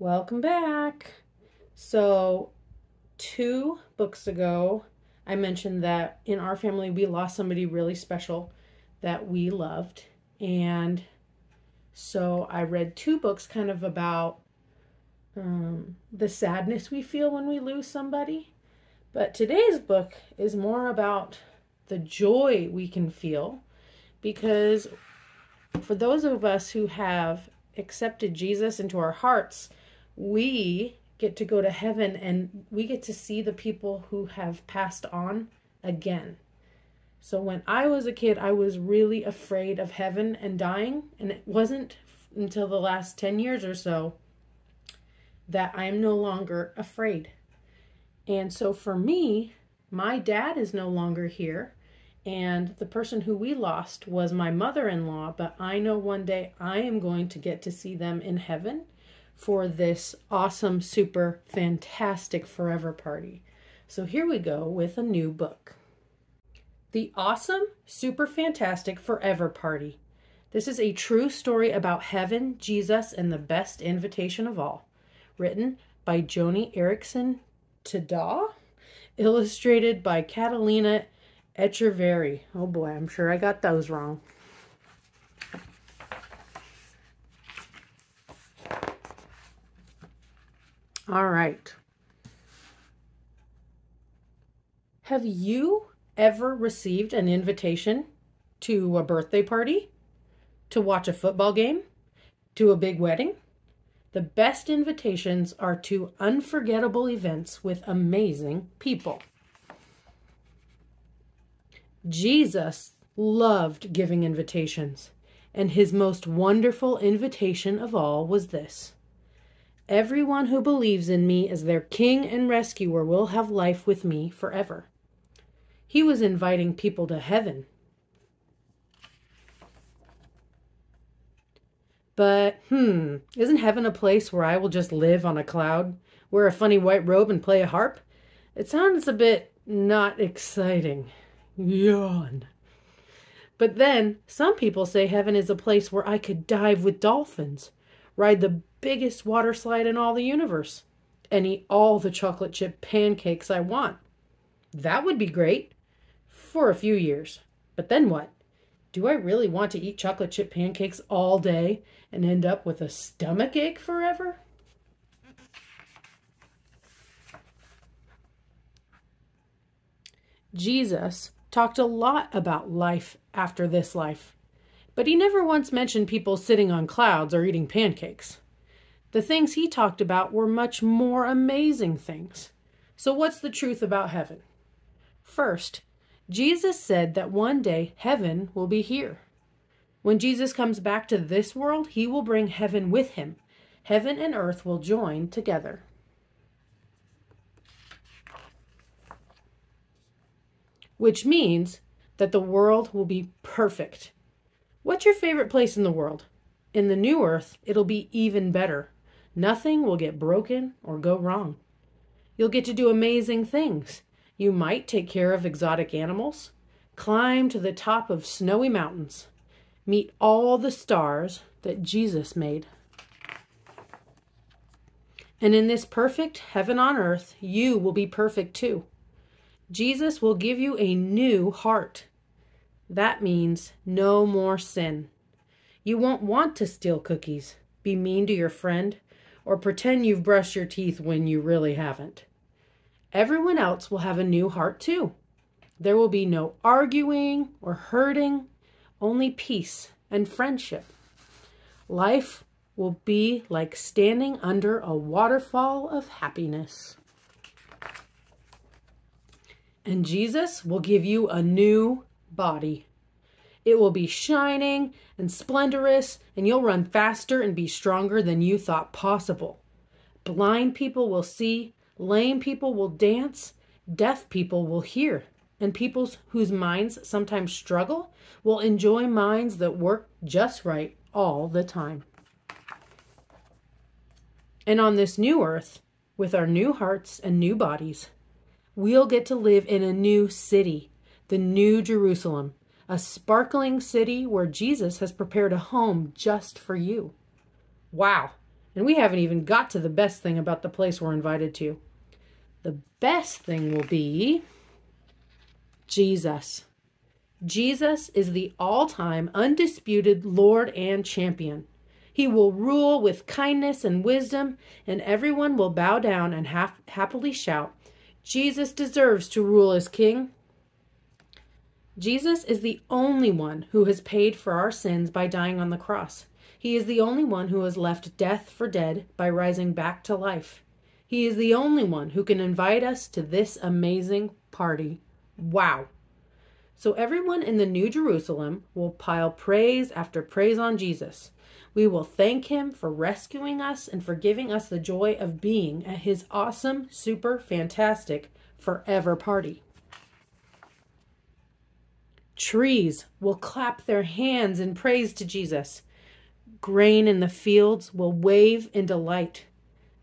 Welcome back. So, two books ago, I mentioned that in our family we lost somebody really special that we loved. And so I read two books kind of about um, the sadness we feel when we lose somebody. But today's book is more about the joy we can feel because for those of us who have accepted Jesus into our hearts, we get to go to heaven and we get to see the people who have passed on again. So when I was a kid, I was really afraid of heaven and dying, and it wasn't until the last 10 years or so that I am no longer afraid. And so for me, my dad is no longer here, and the person who we lost was my mother in law, but I know one day I am going to get to see them in heaven for this awesome, super, fantastic forever party. So here we go with a new book The Awesome, Super Fantastic Forever Party. This is a true story about heaven, Jesus, and the best invitation of all. Written by Joni Eareckson Tada, illustrated by Catalina Echeverry. Oh boy, I'm sure I got those wrong. All right. Have you ever received an invitation to a birthday party? To watch a football game? To a big wedding? The best invitations are to unforgettable events with amazing people. Jesus loved giving invitations, and his most wonderful invitation of all was this Everyone who believes in me as their king and rescuer will have life with me forever. He was inviting people to heaven. But, hmm, isn't heaven a place where I will just live on a cloud, wear a funny white robe, and play a harp? It sounds a bit not exciting. Yawn. But then, some people say heaven is a place where I could dive with dolphins, ride the biggest water slide in all the universe, and eat all the chocolate chip pancakes I want. That would be great for a few years. But then what? Do I really want to eat chocolate chip pancakes all day and end up with a stomach ache forever? Jesus talked a lot about life after this life, but he never once mentioned people sitting on clouds or eating pancakes. The things he talked about were much more amazing things. So, what's the truth about heaven? First, Jesus said that one day heaven will be here. When Jesus comes back to this world, he will bring heaven with him. Heaven and earth will join together. Which means that the world will be perfect. What's your favorite place in the world? In the new earth, it'll be even better. Nothing will get broken or go wrong. You'll get to do amazing things. You might take care of exotic animals, climb to the top of snowy mountains, meet all the stars that Jesus made. And in this perfect heaven on earth, you will be perfect too. Jesus will give you a new heart. That means no more sin. You won't want to steal cookies, be mean to your friend, or pretend you've brushed your teeth when you really haven't. Everyone else will have a new heart too. There will be no arguing or hurting, only peace and friendship. Life will be like standing under a waterfall of happiness. And Jesus will give you a new body. It will be shining and splendorous, and you'll run faster and be stronger than you thought possible. Blind people will see, lame people will dance, deaf people will hear, and people whose minds sometimes struggle will enjoy minds that work just right all the time. And on this new earth, with our new hearts and new bodies, we'll get to live in a new city, the New Jerusalem, a sparkling city where Jesus has prepared a home just for you. Wow. And we haven't even got to the best thing about the place we're invited to. The best thing will be Jesus. Jesus is the all time undisputed Lord and champion. He will rule with kindness and wisdom, and everyone will bow down and hap- happily shout, Jesus deserves to rule as king. Jesus is the only one who has paid for our sins by dying on the cross. He is the only one who has left death for dead by rising back to life. He is the only one who can invite us to this amazing party. Wow. So everyone in the New Jerusalem will pile praise after praise on Jesus. We will thank him for rescuing us and for giving us the joy of being at his awesome, super fantastic, forever party. Trees will clap their hands in praise to Jesus. Grain in the fields will wave in delight.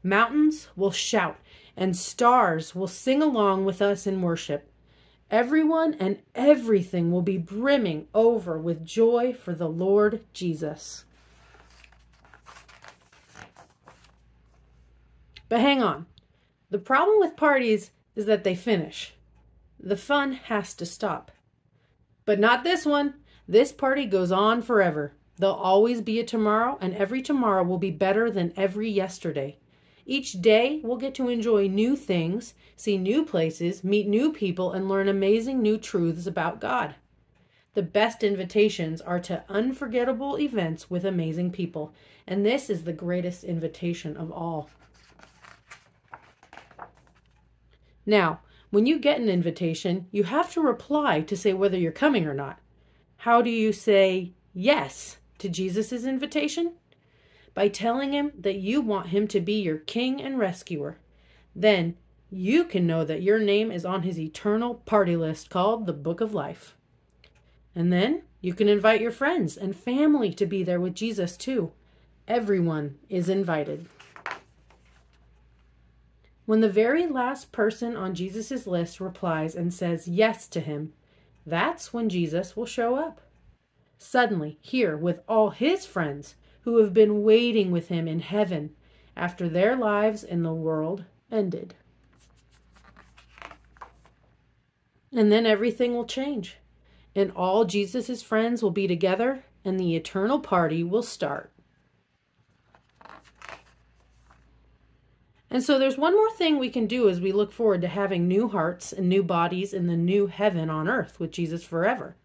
Mountains will shout, and stars will sing along with us in worship. Everyone and everything will be brimming over with joy for the Lord Jesus. But hang on. The problem with parties is that they finish. The fun has to stop. But not this one. This party goes on forever. There'll always be a tomorrow, and every tomorrow will be better than every yesterday. Each day, we'll get to enjoy new things, see new places, meet new people, and learn amazing new truths about God. The best invitations are to unforgettable events with amazing people, and this is the greatest invitation of all. Now, when you get an invitation, you have to reply to say whether you're coming or not. How do you say yes to Jesus' invitation? By telling him that you want him to be your king and rescuer. Then you can know that your name is on his eternal party list called the Book of Life. And then you can invite your friends and family to be there with Jesus too. Everyone is invited. When the very last person on Jesus' list replies and says yes to him, that's when Jesus will show up. Suddenly, here with all his friends who have been waiting with him in heaven after their lives in the world ended. And then everything will change, and all Jesus' friends will be together, and the eternal party will start. And so there's one more thing we can do as we look forward to having new hearts and new bodies in the new heaven on earth with Jesus forever.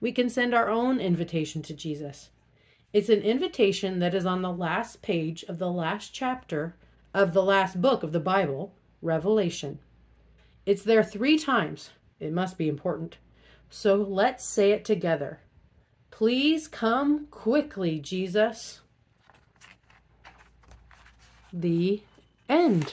We can send our own invitation to Jesus. It's an invitation that is on the last page of the last chapter of the last book of the Bible, Revelation. It's there three times. It must be important. So let's say it together. Please come quickly, Jesus. The end.